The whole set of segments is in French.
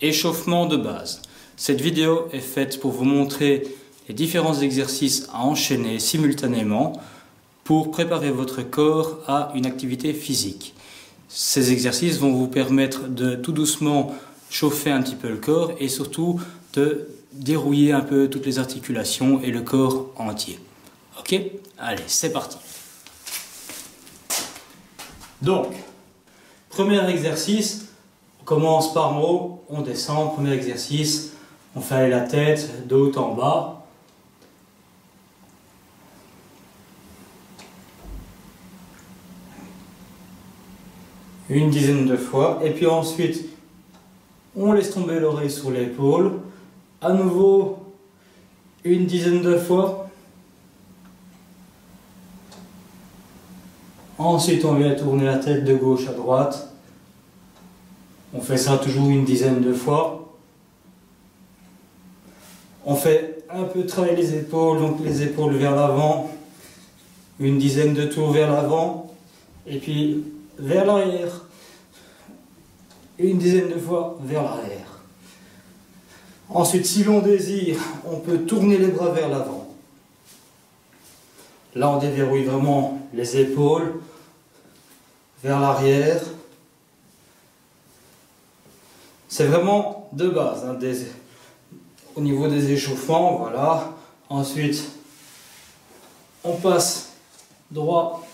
Échauffement de base. Cette vidéo est faite pour vous montrer les différents exercices à enchaîner simultanément pour préparer votre corps à une activité physique. Ces exercices vont vous permettre de tout doucement chauffer un petit peu le corps et surtout de dérouiller un peu toutes les articulations et le corps entier. Ok? Allez, c'est parti. Donc, premier exercice, commence par mot, on descend, premier exercice, on fait aller la tête de haut en bas. Une dizaine de fois. Et puis ensuite, on laisse tomber l'oreille sur l'épaule. À nouveau, une dizaine de fois. Ensuite, on vient tourner la tête de gauche à droite. Fait ça toujours une dizaine de fois. On fait un peu travailler les épaules, donc les épaules vers l'avant. Une dizaine de tours vers l'avant. Et puis vers l'arrière. Une dizaine de fois vers l'arrière. Ensuite, si l'on désire, on peut tourner les bras vers l'avant. Là, on déverrouille vraiment les épaules vers l'arrière. C'est vraiment de base, hein, au niveau des échauffements, voilà. Ensuite, on passe droit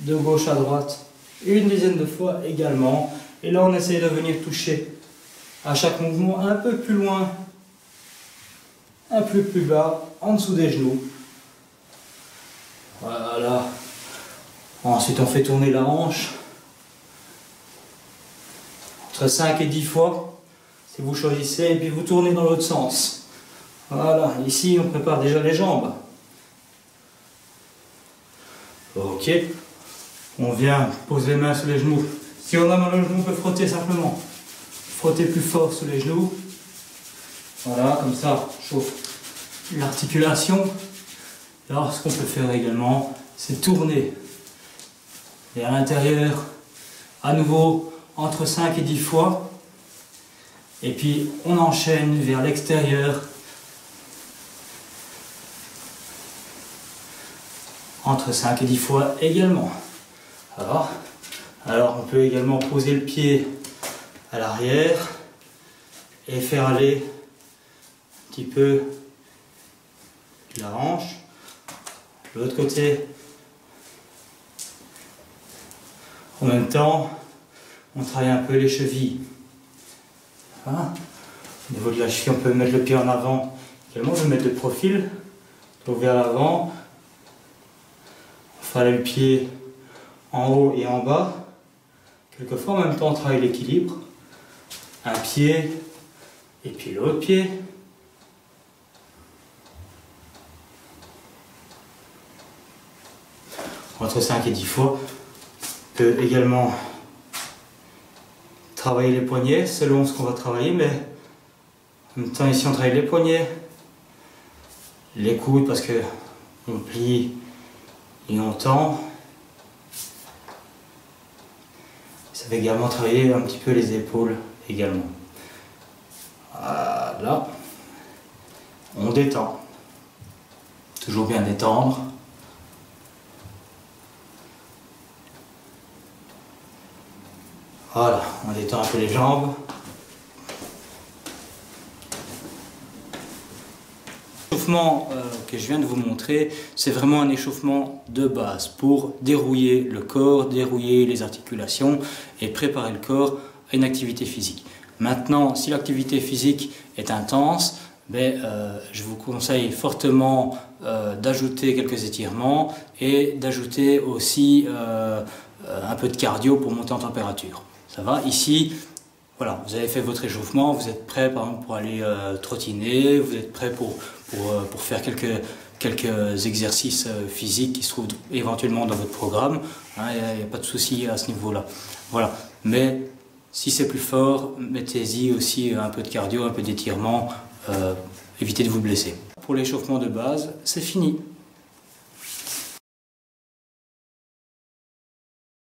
de gauche à droite une dizaine de fois également. Et là, on essaye de venir toucher à chaque mouvement un peu plus loin, un peu plus bas, en dessous des genoux. Voilà. Ensuite, on fait tourner la hanche. Entre 5 et 10 fois, si vous choisissez, et puis vous tournez dans l'autre sens. Voilà, ici on prépare déjà les jambes. Ok, on vient poser les mains sur les genoux. Si on a mal aux genoux, on peut frotter simplement. Frotter plus fort sur les genoux. Voilà, comme ça, chauffe l'articulation. Alors, ce qu'on peut faire également, c'est tourner vers l'intérieur, à nouveau entre 5 et 10 fois. Et puis, on enchaîne vers l'extérieur, entre 5 et 10 fois également. Alors, on peut également poser le pied à l'arrière et faire aller un petit peu la hanche. L'autre côté. En même temps, on travaille un peu les chevilles. Au niveau de la cheville, on peut mettre le pied en avant. Également, je vais mettre le profil, donc vers l'avant. On aller le pied en haut et en bas. Quelquefois, en même temps, on travaille l'équilibre. Un pied et puis l'autre pied. Entre 5 et 10 fois. On peut également travailler les poignets selon ce qu'on va travailler, mais en même temps ici on travaille les poignets, les coudes parce que on plie longtemps, Ça va également travailler un petit peu les épaules également. Voilà. On détend. Toujours bien détendre. Voilà, on détend un peu les jambes. L'échauffement euh, que je viens de vous montrer, c'est vraiment un échauffement de base pour dérouiller le corps, dérouiller les articulations et préparer le corps à une activité physique. Maintenant, si l'activité physique est intense, ben, euh, je vous conseille fortement euh, d'ajouter quelques étirements et d'ajouter aussi un peu de cardio pour monter en température. Ça va Ici, voilà, vous avez fait votre échauffement, vous êtes prêt par exemple pour aller euh, trottiner, vous êtes prêt pour, pour, euh, pour faire quelques, quelques exercices euh, physiques qui se trouvent éventuellement dans votre programme. Il hein, n'y a, pas de souci à ce niveau-là. Voilà. Mais si c'est plus fort, mettez-y aussi un peu de cardio, un peu d'étirement, évitez de vous blesser. Pour l'échauffement de base, c'est fini.